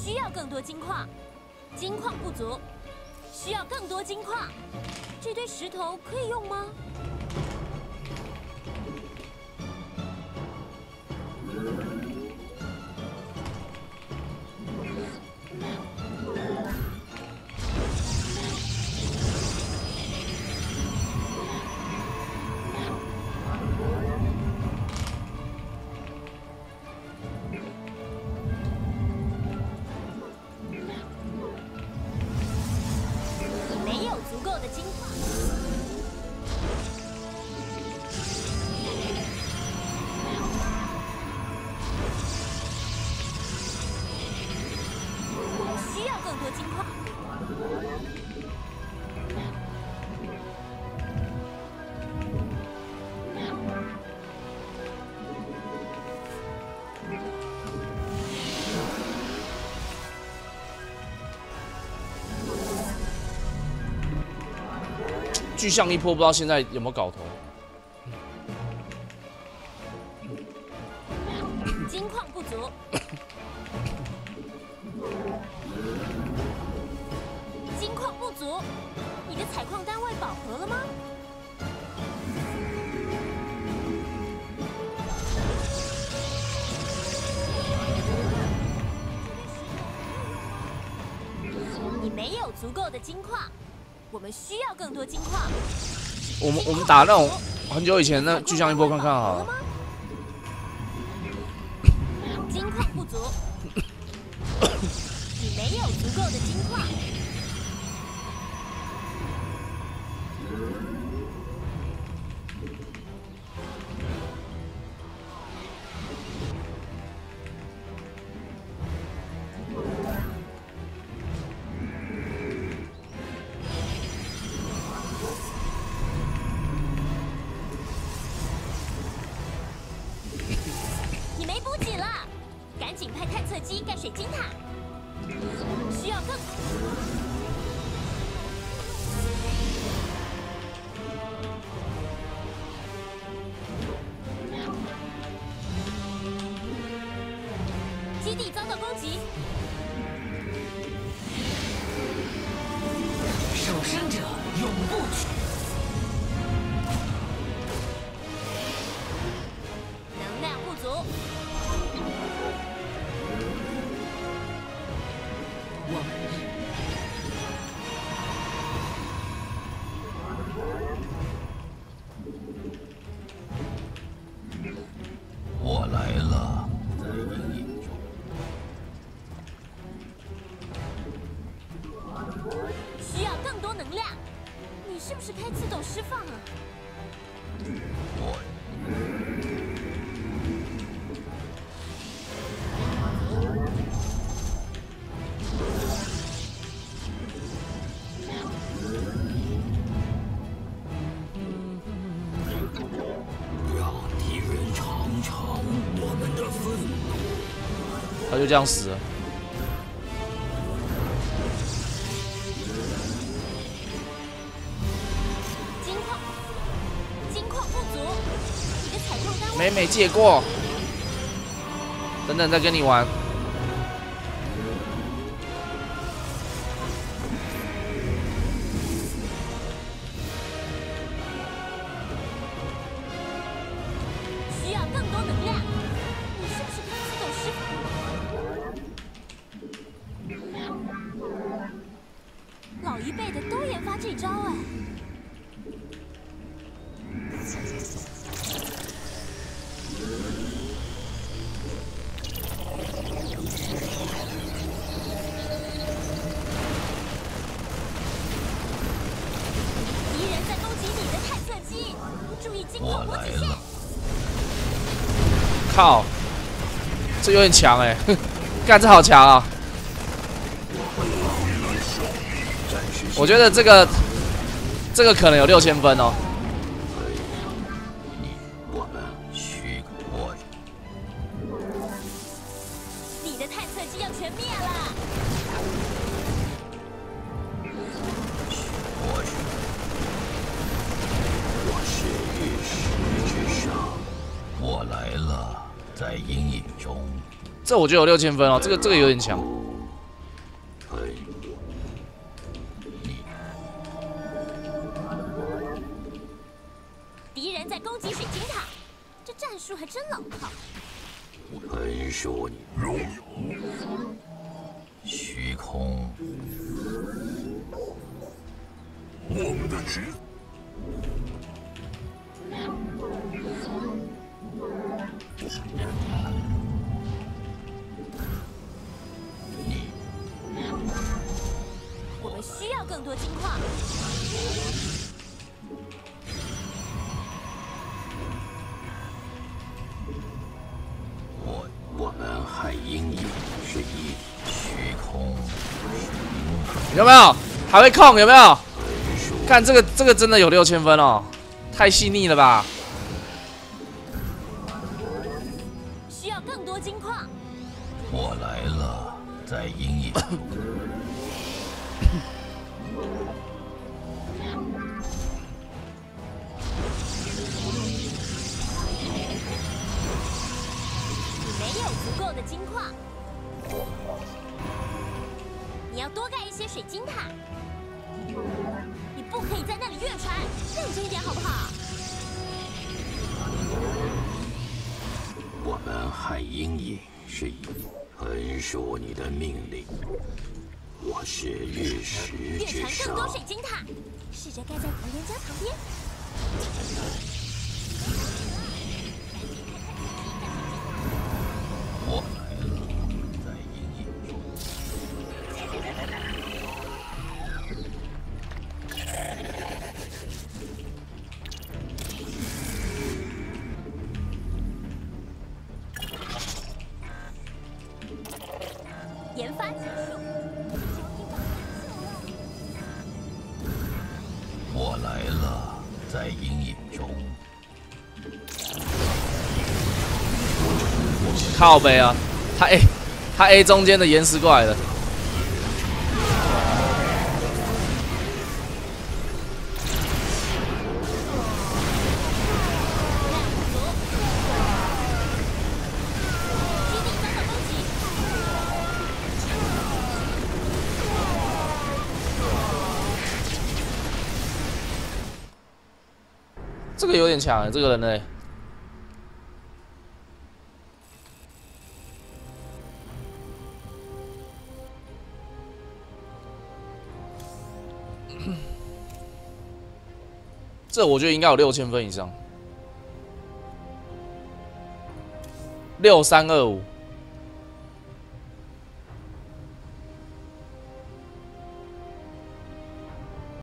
需要更多金矿，金矿不足，需要更多金矿。这堆石头可以用吗？巨象一波，不知道现在有没有搞头。金矿不足。采矿单位饱和了吗？你没有足够的金矿，我们需要更多金矿。我们我们打那种很久以前那巨像一波看看好了。金矿不足，你没有足够的金矿。你没补给了赶紧派探测机盖水晶塔。需要更基地遭到攻击，是不是开自动释放啊？让敌人尝尝我们的愤怒。他就这样死了。采矿单位美美借过，等等再跟你玩。靠，这有点强哎、干这好强啊！我觉得这个这个可能有六千分哦。你我们许个默认，你的探测机要全灭了！这我就有六千分哦，这个这个有点强。敌人在攻击水晶塔，这战术还真牢靠。很说你容虚空，我们的局。更多金矿。我我们海阴影是一体虚空，有没有？还会控有没有？看这个这个真的有六千分哦，太细腻了吧？需要更多金矿。我来了，在阴影 你没有足够的金矿，你要多盖一些水晶塔。你不可以在那里越船，认真一点好不好？我们海鹰影是以传说你的命令。我是玉石之越传更多水，晶塔，试着盖在国人家旁边。来了，在阴影中。靠背啊，他 A 他 A 中间的岩石过来了，这个有点强，这个人类。这我觉得应该有六千分以上，六三二五。